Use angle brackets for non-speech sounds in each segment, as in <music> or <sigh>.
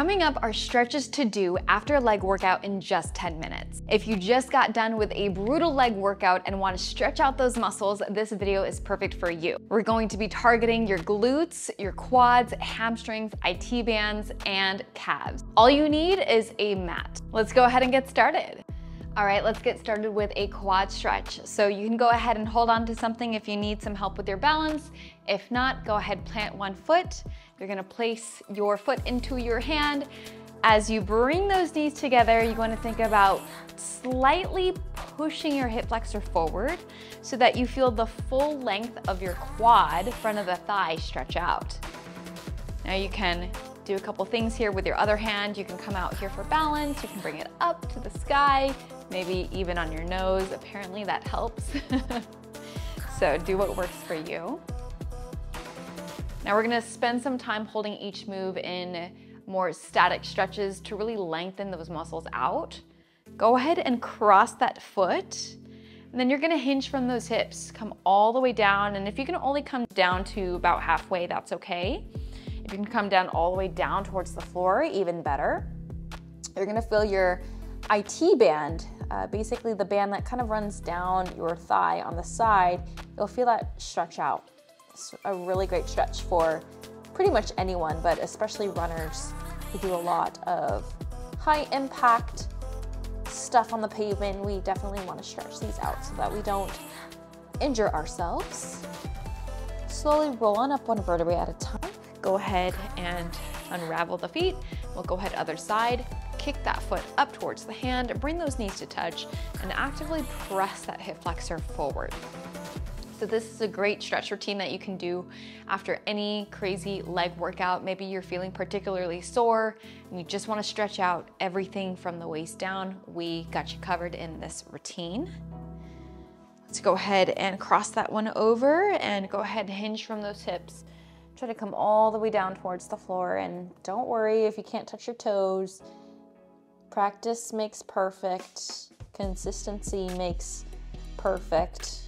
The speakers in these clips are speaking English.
Coming up are stretches to do after a leg workout in just 10 minutes. If you just got done with a brutal leg workout and want to stretch out those muscles, this video is perfect for you. We're going to be targeting your glutes, your quads, hamstrings, IT bands, and calves. All you need is a mat. Let's go ahead and get started. All right, let's get started with a quad stretch. So you can go ahead and hold on to something if you need some help with your balance. If not, go ahead, plant one foot. You're gonna place your foot into your hand. As you bring those knees together, you wanna think about slightly pushing your hip flexor forward so that you feel the full length of your quad, front of the thigh, stretch out. Now you can do a couple things here with your other hand. You can come out here for balance. You can bring it up to the sky maybe even on your nose. Apparently that helps. <laughs> so do what works for you. Now we're gonna spend some time holding each move in more static stretches to really lengthen those muscles out. Go ahead and cross that foot. And then you're gonna hinge from those hips. Come all the way down. And if you can only come down to about halfway, that's okay. If you can come down all the way down towards the floor, even better. You're gonna feel your IT band uh, basically the band that kind of runs down your thigh on the side, you'll feel that stretch out. It's a really great stretch for pretty much anyone, but especially runners who do a lot of high impact stuff on the pavement. We definitely want to stretch these out so that we don't injure ourselves. Slowly roll on up one vertebrae at a time. Go ahead and unravel the feet. We'll go ahead other side kick that foot up towards the hand, bring those knees to touch, and actively press that hip flexor forward. So this is a great stretch routine that you can do after any crazy leg workout. Maybe you're feeling particularly sore and you just wanna stretch out everything from the waist down. We got you covered in this routine. Let's go ahead and cross that one over and go ahead and hinge from those hips. Try to come all the way down towards the floor and don't worry if you can't touch your toes. Practice makes perfect. Consistency makes perfect.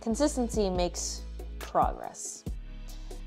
Consistency makes progress.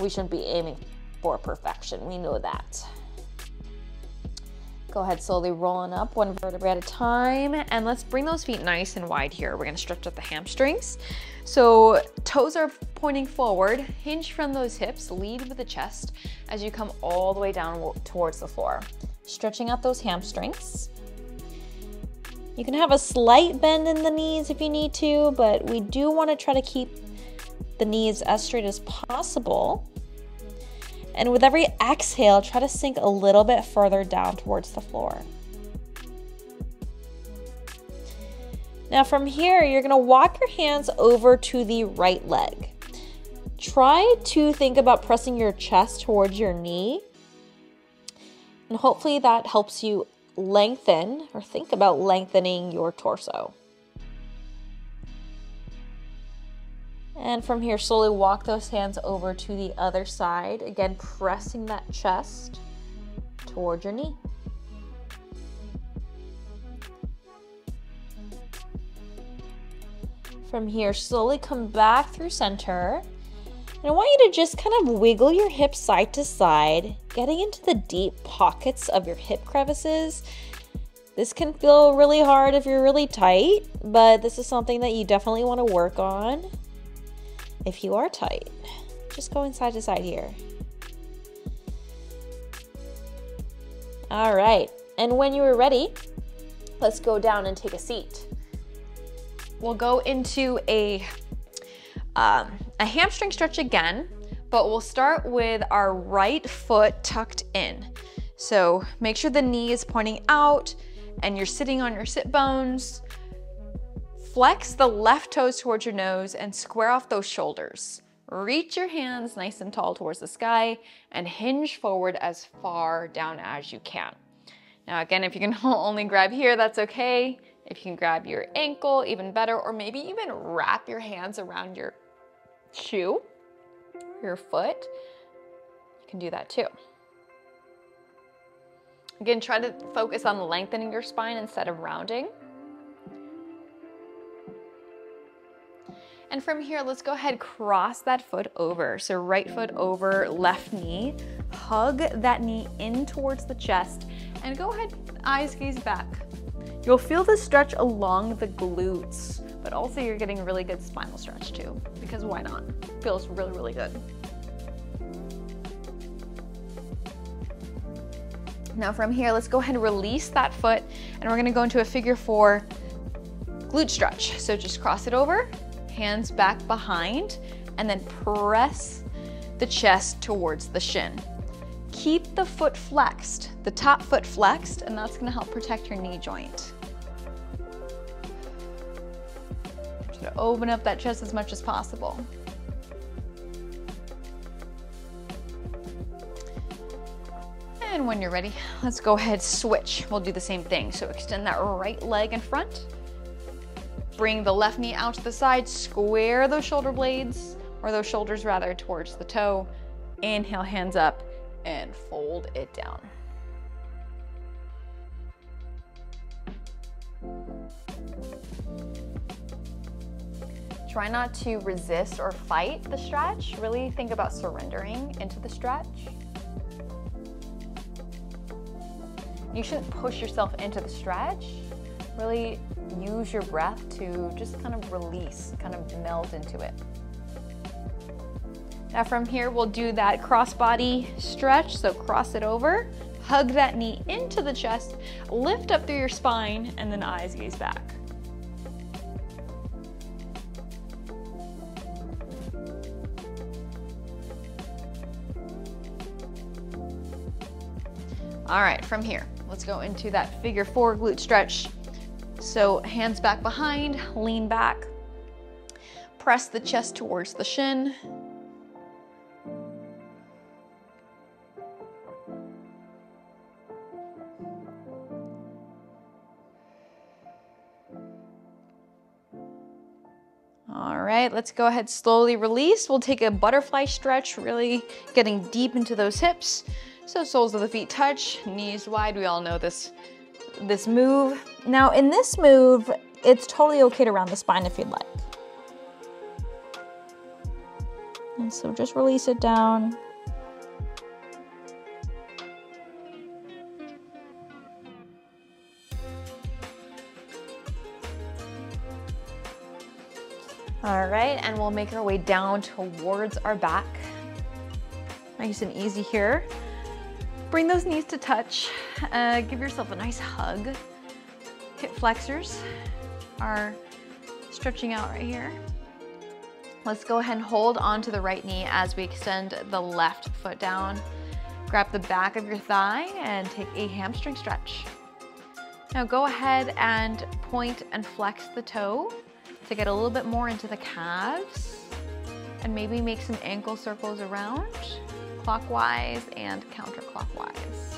We shouldn't be aiming for perfection. We know that. Go ahead, slowly rolling up one vertebra at a time. And let's bring those feet nice and wide here. We're gonna stretch out the hamstrings. So toes are pointing forward, hinge from those hips, lead with the chest as you come all the way down towards the floor stretching out those hamstrings. You can have a slight bend in the knees if you need to, but we do want to try to keep the knees as straight as possible. And with every exhale, try to sink a little bit further down towards the floor. Now from here, you're gonna walk your hands over to the right leg. Try to think about pressing your chest towards your knee and hopefully that helps you lengthen or think about lengthening your torso. And from here, slowly walk those hands over to the other side. Again, pressing that chest toward your knee. From here, slowly come back through center and I want you to just kind of wiggle your hips side to side, getting into the deep pockets of your hip crevices. This can feel really hard if you're really tight, but this is something that you definitely want to work on if you are tight. Just going side to side here. All right, and when you are ready, let's go down and take a seat. We'll go into a um, a hamstring stretch again, but we'll start with our right foot tucked in. So make sure the knee is pointing out and you're sitting on your sit bones. Flex the left toes towards your nose and square off those shoulders. Reach your hands nice and tall towards the sky and hinge forward as far down as you can. Now again, if you can <laughs> only grab here, that's okay. If you can grab your ankle, even better, or maybe even wrap your hands around your shoe, your foot, you can do that too. Again, try to focus on lengthening your spine instead of rounding. And from here, let's go ahead, cross that foot over. So right foot over left knee. hug that knee in towards the chest, and go ahead, eyes gaze back. You'll feel the stretch along the glutes, but also you're getting really good spinal stretch too, because why not? Feels really, really good. Now from here, let's go ahead and release that foot, and we're gonna go into a figure four glute stretch. So just cross it over, hands back behind, and then press the chest towards the shin. Keep the foot flexed, the top foot flexed, and that's gonna help protect your knee joint. Just open up that chest as much as possible. And when you're ready, let's go ahead, switch. We'll do the same thing. So extend that right leg in front. Bring the left knee out to the side, square those shoulder blades, or those shoulders rather, towards the toe. Inhale, hands up, and fold it down. Try not to resist or fight the stretch. Really think about surrendering into the stretch. You shouldn't push yourself into the stretch. Really use your breath to just kind of release, kind of melt into it. Now from here, we'll do that crossbody stretch. So cross it over, hug that knee into the chest, lift up through your spine, and then eyes gaze back. All right, from here, let's go into that figure four glute stretch. So hands back behind, lean back, press the chest towards the shin, right, let's go ahead, slowly release. We'll take a butterfly stretch, really getting deep into those hips. So soles of the feet touch, knees wide. We all know this, this move. Now in this move, it's totally okay to round the spine if you'd like. And so just release it down. All right, and we'll make our way down towards our back. Nice and easy here. Bring those knees to touch. Uh, give yourself a nice hug. Hip flexors are stretching out right here. Let's go ahead and hold onto the right knee as we extend the left foot down. Grab the back of your thigh and take a hamstring stretch. Now go ahead and point and flex the toe to get a little bit more into the calves and maybe make some ankle circles around clockwise and counterclockwise.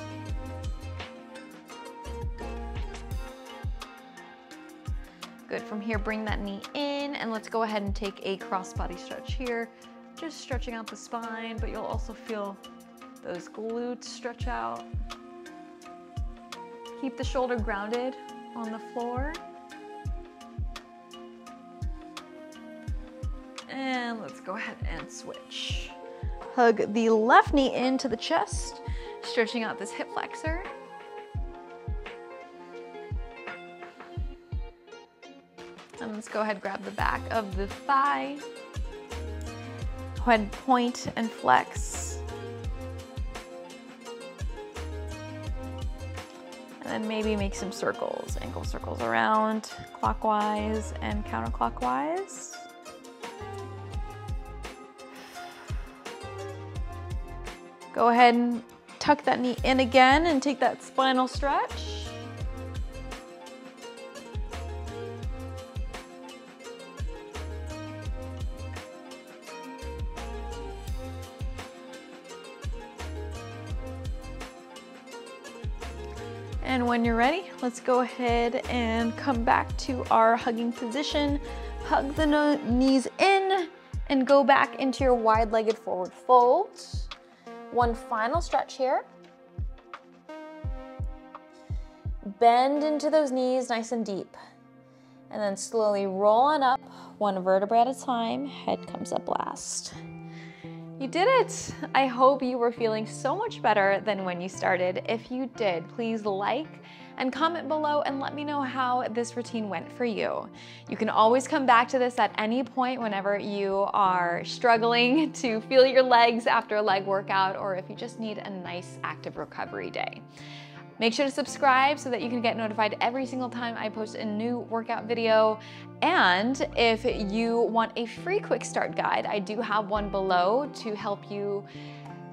Good, from here bring that knee in and let's go ahead and take a crossbody stretch here. Just stretching out the spine, but you'll also feel those glutes stretch out. Keep the shoulder grounded on the floor. And let's go ahead and switch. Hug the left knee into the chest, stretching out this hip flexor. And let's go ahead and grab the back of the thigh. Go ahead and point and flex. And then maybe make some circles, ankle circles around, clockwise and counterclockwise. Go ahead and tuck that knee in again and take that spinal stretch. And when you're ready, let's go ahead and come back to our hugging position. Hug the knees in and go back into your wide-legged forward fold. One final stretch here. Bend into those knees nice and deep. And then slowly roll on up, one vertebra at a time. Head comes up last. You did it! I hope you were feeling so much better than when you started. If you did, please like and comment below and let me know how this routine went for you. You can always come back to this at any point whenever you are struggling <laughs> to feel your legs after a leg workout or if you just need a nice active recovery day. Make sure to subscribe so that you can get notified every single time I post a new workout video. And if you want a free quick start guide, I do have one below to help you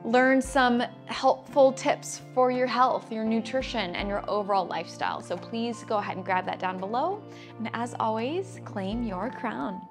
learn some helpful tips for your health, your nutrition, and your overall lifestyle. So please go ahead and grab that down below. And as always, claim your crown.